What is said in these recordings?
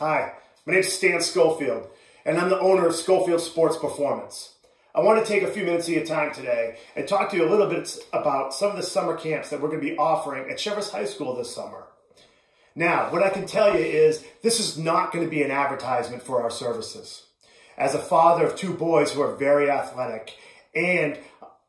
Hi, my name is Stan Skolfield, and I'm the owner of Skolfield Sports Performance. I want to take a few minutes of your time today and talk to you a little bit about some of the summer camps that we're going to be offering at Cheverus High School this summer. Now, what I can tell you is this is not going to be an advertisement for our services. As a father of two boys who are very athletic and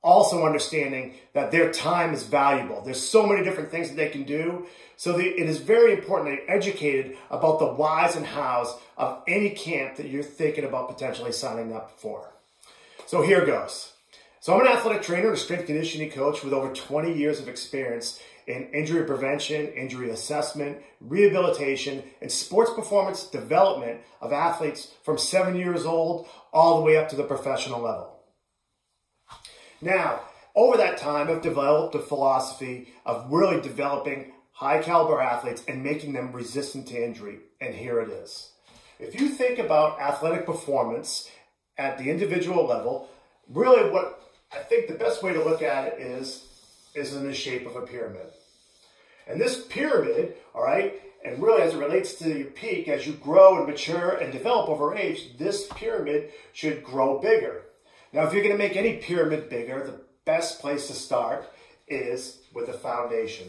also understanding that their time is valuable. There's so many different things that they can do. So it is very important to be educated about the whys and hows of any camp that you're thinking about potentially signing up for. So here goes. So I'm an athletic trainer and strength conditioning coach with over 20 years of experience in injury prevention, injury assessment, rehabilitation, and sports performance development of athletes from seven years old all the way up to the professional level. Now, over that time, I've developed a philosophy of really developing high caliber athletes and making them resistant to injury. And here it is. If you think about athletic performance at the individual level, really what I think the best way to look at it is, is in the shape of a pyramid. And this pyramid, all right, and really as it relates to your peak, as you grow and mature and develop over age, this pyramid should grow bigger. Now, if you're going to make any pyramid bigger, the best place to start is with a foundation.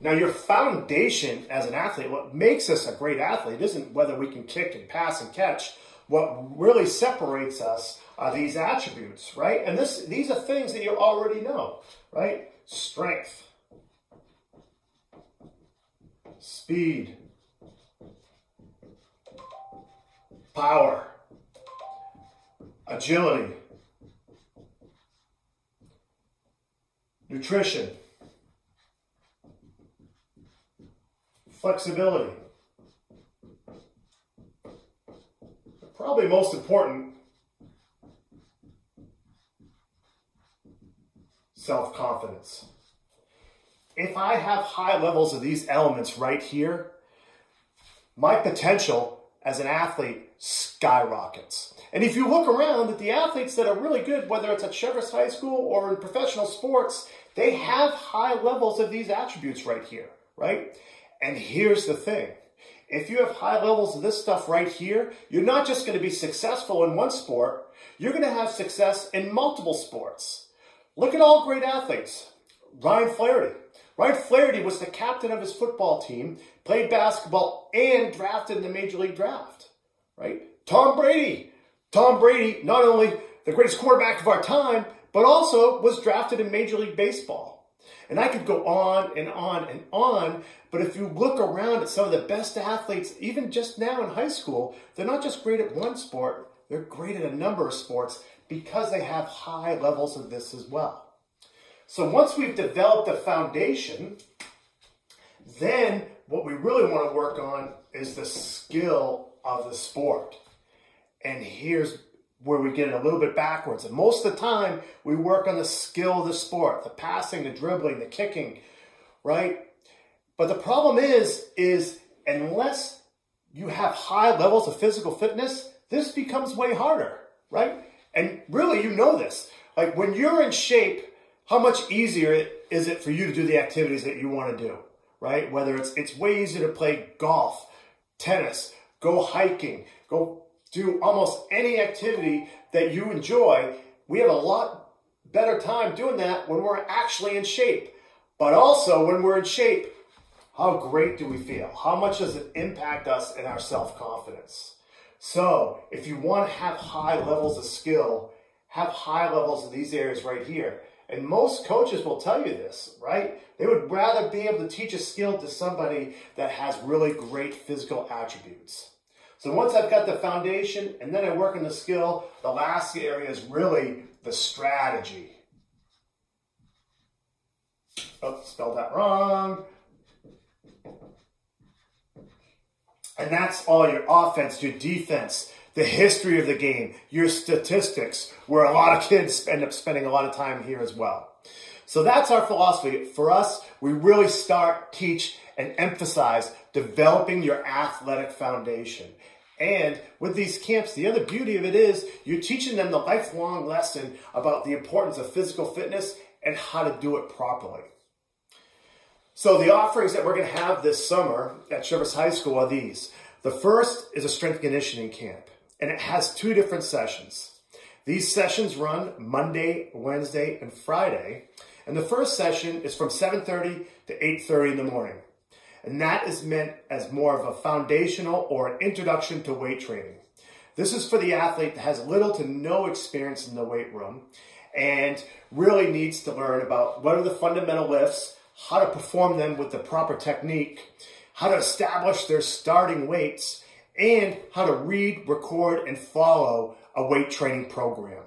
Now, your foundation as an athlete, what makes us a great athlete isn't whether we can kick and pass and catch. What really separates us are these attributes, right? And this, these are things that you already know, right? Strength, speed, power, agility, nutrition, flexibility. Probably most important, self-confidence. If I have high levels of these elements right here, my potential as an athlete skyrockets. And if you look around at the athletes that are really good, whether it's at Cheverus High School or in professional sports, they have high levels of these attributes right here, right? And here's the thing. If you have high levels of this stuff right here, you're not just going to be successful in one sport, you're going to have success in multiple sports. Look at all great athletes. Ryan Flaherty. Ryan Flaherty was the captain of his football team, played basketball, and drafted in the Major League Draft, right? Tom Brady. Tom Brady, not only the greatest quarterback of our time, but also was drafted in Major League Baseball. And I could go on and on and on, but if you look around at some of the best athletes, even just now in high school, they're not just great at one sport, they're great at a number of sports because they have high levels of this as well. So once we've developed a foundation, then what we really want to work on is the skill of the sport. And here's where we get it a little bit backwards. And most of the time, we work on the skill of the sport, the passing, the dribbling, the kicking, right? But the problem is, is unless you have high levels of physical fitness, this becomes way harder, right? And really, you know this. Like when you're in shape, how much easier is it for you to do the activities that you want to do, right? Whether it's, it's way easier to play golf, tennis, go hiking, go do almost any activity that you enjoy, we have a lot better time doing that when we're actually in shape. But also when we're in shape, how great do we feel? How much does it impact us in our self-confidence? So if you want to have high levels of skill, have high levels of these areas right here. And most coaches will tell you this, right? They would rather be able to teach a skill to somebody that has really great physical attributes. So once I've got the foundation and then I work on the skill, the last area is really the strategy. Oh, spelled that wrong. And that's all your offense, your defense, the history of the game, your statistics, where a lot of kids end up spending a lot of time here as well. So that's our philosophy. For us, we really start, teach, and emphasize developing your athletic foundation. And with these camps, the other beauty of it is you're teaching them the lifelong lesson about the importance of physical fitness and how to do it properly. So the offerings that we're going to have this summer at Cheverus High School are these. The first is a strength conditioning camp, and it has two different sessions. These sessions run Monday, Wednesday, and Friday, and the first session is from 7.30 to 8.30 in the morning. And that is meant as more of a foundational or an introduction to weight training. This is for the athlete that has little to no experience in the weight room and really needs to learn about what are the fundamental lifts, how to perform them with the proper technique, how to establish their starting weights, and how to read, record, and follow a weight training program.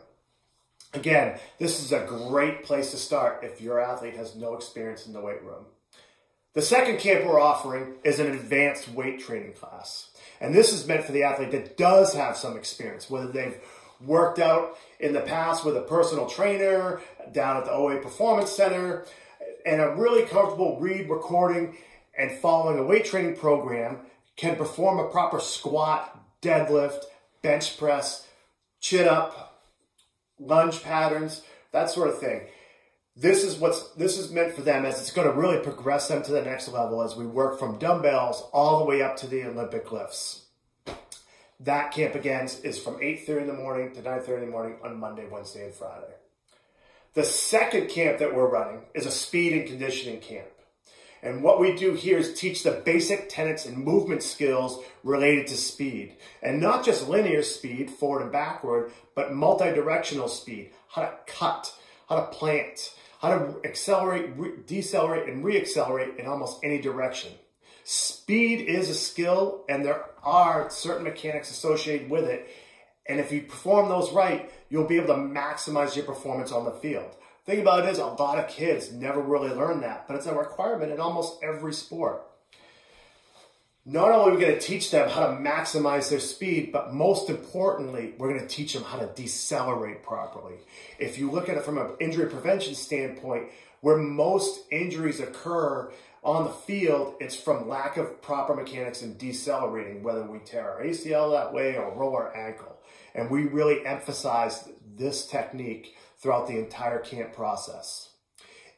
Again, this is a great place to start if your athlete has no experience in the weight room. The second camp we're offering is an advanced weight training class. And this is meant for the athlete that does have some experience, whether they've worked out in the past with a personal trainer down at the OA Performance Center, and a really comfortable read, recording, and following a weight training program, can perform a proper squat, deadlift, bench press, chin up, lunge patterns, that sort of thing this is what's this is meant for them as it's going to really progress them to the next level as we work from dumbbells all the way up to the Olympic lifts. That camp again is from 8.30 in the morning to 9.30 in the morning on Monday, Wednesday, and Friday. The second camp that we're running is a speed and conditioning camp. And what we do here is teach the basic tenets and movement skills related to speed. And not just linear speed, forward and backward, but multi-directional speed, how to cut, how to plant, how to accelerate, decelerate, and reaccelerate in almost any direction. Speed is a skill, and there are certain mechanics associated with it. And if you perform those right, you'll be able to maximize your performance on the field. Thing about it is, a lot of kids never really learn that, but it's a requirement in almost every sport not only are we going to teach them how to maximize their speed, but most importantly, we're going to teach them how to decelerate properly. If you look at it from an injury prevention standpoint, where most injuries occur on the field, it's from lack of proper mechanics and decelerating, whether we tear our ACL that way or roll our ankle. And we really emphasize this technique throughout the entire camp process.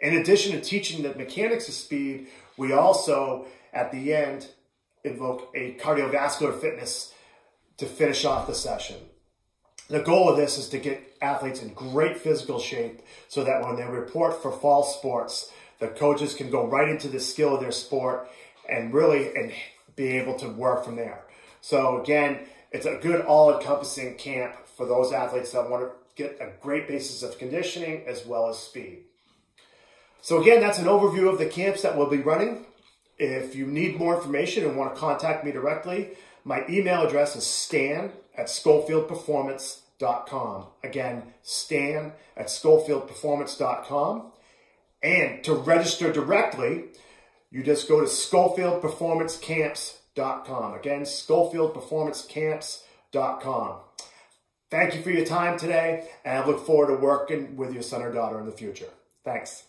In addition to teaching the mechanics of speed, we also, at the end, invoke a cardiovascular fitness to finish off the session. The goal of this is to get athletes in great physical shape so that when they report for fall sports, the coaches can go right into the skill of their sport and really and be able to work from there. So again, it's a good all-encompassing camp for those athletes that want to get a great basis of conditioning as well as speed. So again, that's an overview of the camps that we'll be running. If you need more information and want to contact me directly, my email address is stan at skolfieldperformance.com. Again, stan at skolfieldperformance.com. And to register directly, you just go to skolfieldperformancecamps.com. Again, skolfieldperformancecamps.com. Thank you for your time today, and I look forward to working with your son or daughter in the future. Thanks.